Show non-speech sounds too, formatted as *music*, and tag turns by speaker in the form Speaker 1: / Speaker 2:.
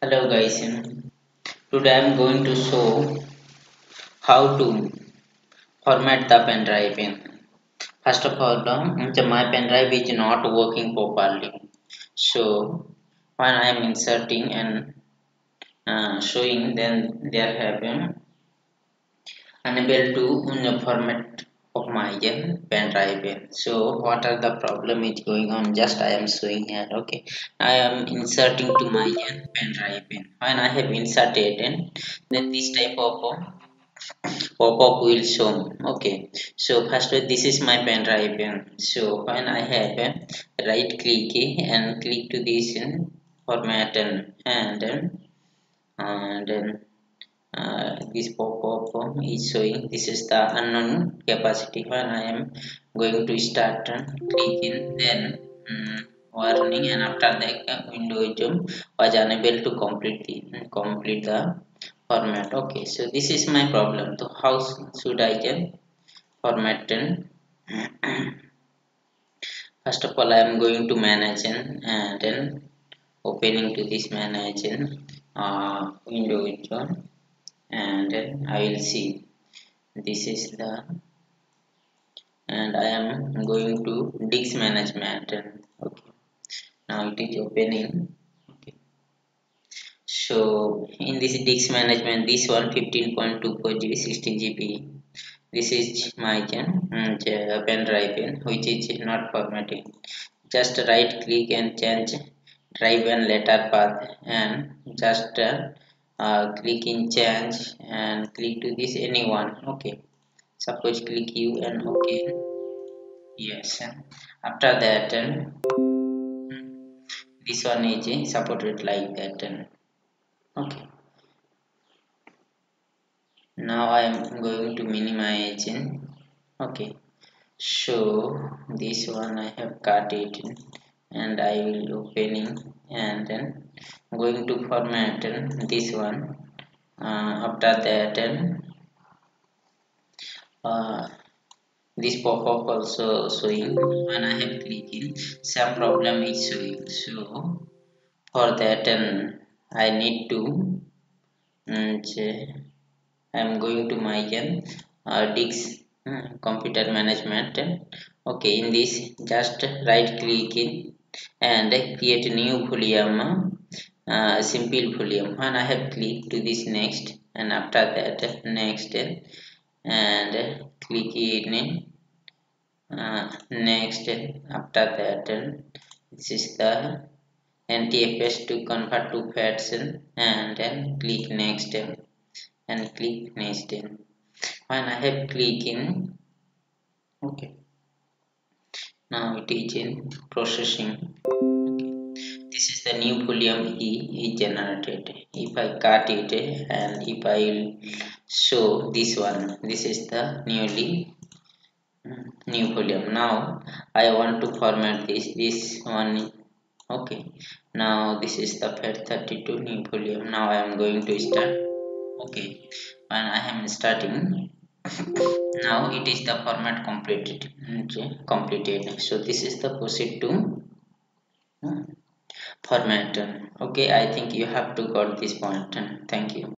Speaker 1: Hello guys, today I am going to show how to format the pen drive. First of all, my pen drive is not working properly. So when I am inserting and uh, showing, then they are having unable to format of my pen drive so what are the problem is going on? Just i am showing here okay? I am inserting to my pen drive when i have inserted and then this type of uh, pop-up will show me. okay? So first this is my pen drive so when i have right click and click to this in format and and then and then uh, this pop-up form is showing. This is the unknown capacity when I am going to start clicking then um, warning and after that window was unable to complete the complete the format. Okay so this is my problem. So how should I can format and *clears throat* first of all I am going to manage and then opening to this manage uh, window and I will see. This is the and I am going to disk management. Okay. Now it is opening. Okay. So in this disk management this one 15.24 GB 16 GB this is my um, pen drive which is not formatting just right click and change drive and letter path and just uh, uh, click in change and click to this anyone. Okay. Suppose click you and okay. Yes. After that and this one is supported like that. Okay. Now I am going to minimize. It okay. So this one I have cut it and I will opening and then going to format this one uh, after that uh, this pop-up also showing when I have clicking some problem is showing so for that um, I need to um, I am going to my uh, disk uh, computer management. Okay in this just right click in and create new volume uh, simple volume. And I have clicked to this next. And after that next. And click in. Uh, next. After that this is the NTFS to convert to FATs and then click next. And click next. When I have click in. Okay. Now it is in processing this is the new volume e is generated. If i cut it and if i will show this one. This is the newly mm, new volume now i want to format this this one. Okay. Now this is the FAT32 new volume now i am going to start. Okay. When i am starting. *laughs* Now it is the format completed. Okay, completed. So this is the proceed to format okay i think you have to got this point. Thank you